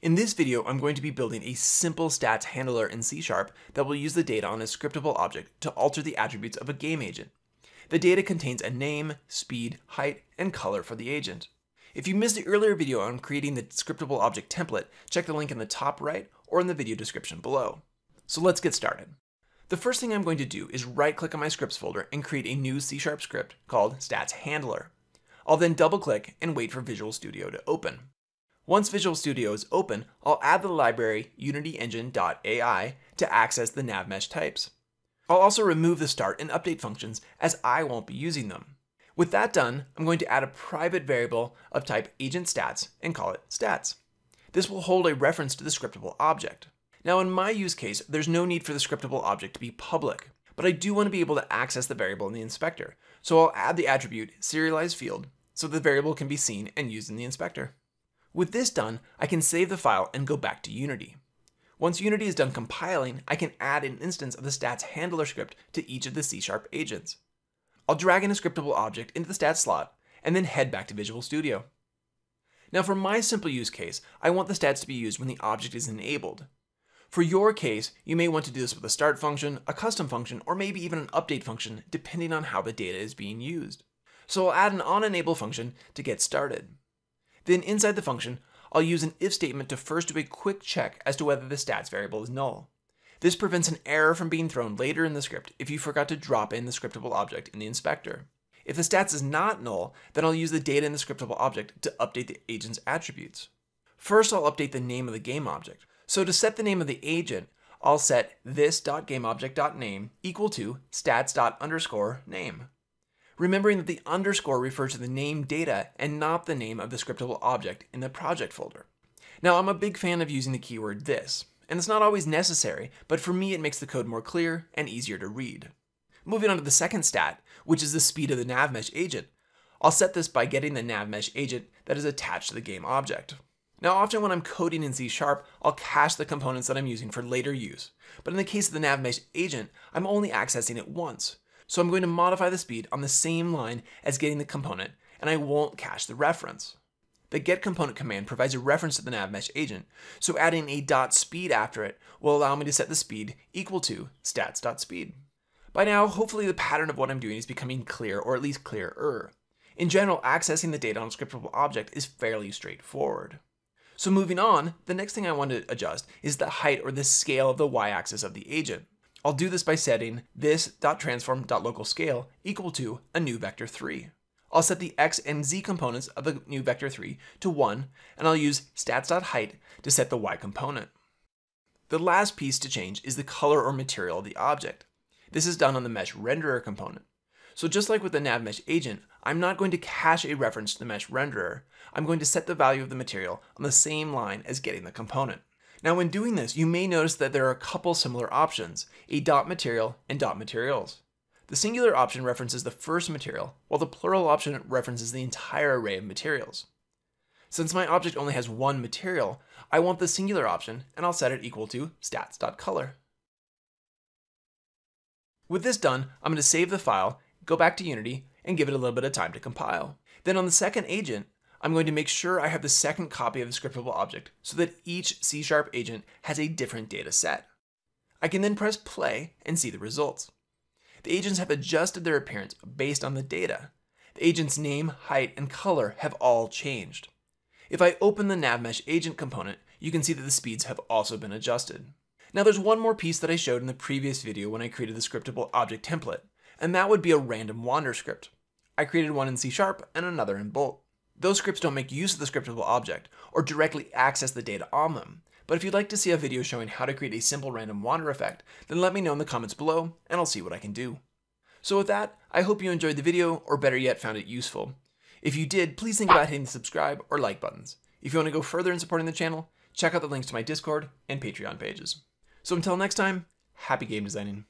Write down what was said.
In this video, I'm going to be building a simple stats handler in C Sharp that will use the data on a scriptable object to alter the attributes of a game agent. The data contains a name, speed, height, and color for the agent. If you missed the earlier video on creating the scriptable object template, check the link in the top right or in the video description below. So let's get started. The first thing I'm going to do is right click on my scripts folder and create a new C Sharp script called stats handler. I'll then double click and wait for Visual Studio to open. Once Visual Studio is open, I'll add the library unityengine.ai to access the navmesh types. I'll also remove the start and update functions as I won't be using them. With that done, I'm going to add a private variable of type agentStats and call it stats. This will hold a reference to the scriptable object. Now in my use case, there's no need for the scriptable object to be public, but I do want to be able to access the variable in the inspector. So I'll add the attribute serializedField so the variable can be seen and used in the inspector. With this done, I can save the file and go back to Unity. Once Unity is done compiling, I can add an instance of the stats handler script to each of the C-sharp agents. I'll drag in a scriptable object into the stats slot and then head back to Visual Studio. Now for my simple use case, I want the stats to be used when the object is enabled. For your case, you may want to do this with a start function, a custom function, or maybe even an update function, depending on how the data is being used. So I'll add an onEnable function to get started. Then inside the function, I'll use an if statement to first do a quick check as to whether the stats variable is null. This prevents an error from being thrown later in the script if you forgot to drop in the scriptable object in the inspector. If the stats is not null, then I'll use the data in the scriptable object to update the agent's attributes. First, I'll update the name of the game object. So to set the name of the agent, I'll set this.gameObject.name equal to stats.underscore name remembering that the underscore refers to the name data and not the name of the scriptable object in the project folder. Now, I'm a big fan of using the keyword this, and it's not always necessary, but for me it makes the code more clear and easier to read. Moving on to the second stat, which is the speed of the navmesh agent. I'll set this by getting the navmesh agent that is attached to the game object. Now, often when I'm coding in C Sharp, I'll cache the components that I'm using for later use. But in the case of the navmesh agent, I'm only accessing it once. So I'm going to modify the speed on the same line as getting the component, and I won't cache the reference. The get component command provides a reference to the navmesh agent, so adding a dot .speed after it will allow me to set the speed equal to stats.speed. By now, hopefully the pattern of what I'm doing is becoming clear, or at least clearer. In general, accessing the data on a scriptable object is fairly straightforward. So moving on, the next thing I want to adjust is the height or the scale of the y-axis of the agent. I'll do this by setting this.transform.localScale equal to a new vector 3. I'll set the x and z components of the new vector 3 to 1, and I'll use stats.height to set the y component. The last piece to change is the color or material of the object. This is done on the mesh renderer component. So just like with the navmesh agent, I'm not going to cache a reference to the mesh renderer. I'm going to set the value of the material on the same line as getting the component. Now when doing this, you may notice that there are a couple similar options, a dot material and dot materials. The singular option references the first material, while the plural option references the entire array of materials. Since my object only has one material, I want the singular option, and I'll set it equal to stats.color. With this done, I'm going to save the file, go back to Unity, and give it a little bit of time to compile. Then on the second agent, I'm going to make sure I have the second copy of the scriptable object so that each C-sharp agent has a different data set. I can then press play and see the results. The agents have adjusted their appearance based on the data. The agent's name, height, and color have all changed. If I open the navmesh agent component, you can see that the speeds have also been adjusted. Now there's one more piece that I showed in the previous video when I created the scriptable object template, and that would be a random wander script. I created one in C Sharp and another in Bolt. Those scripts don't make use of the scriptable object or directly access the data on them. But if you'd like to see a video showing how to create a simple random wander effect, then let me know in the comments below and I'll see what I can do. So with that, I hope you enjoyed the video or better yet found it useful. If you did, please think about hitting the subscribe or like buttons. If you want to go further in supporting the channel, check out the links to my Discord and Patreon pages. So until next time, happy game designing.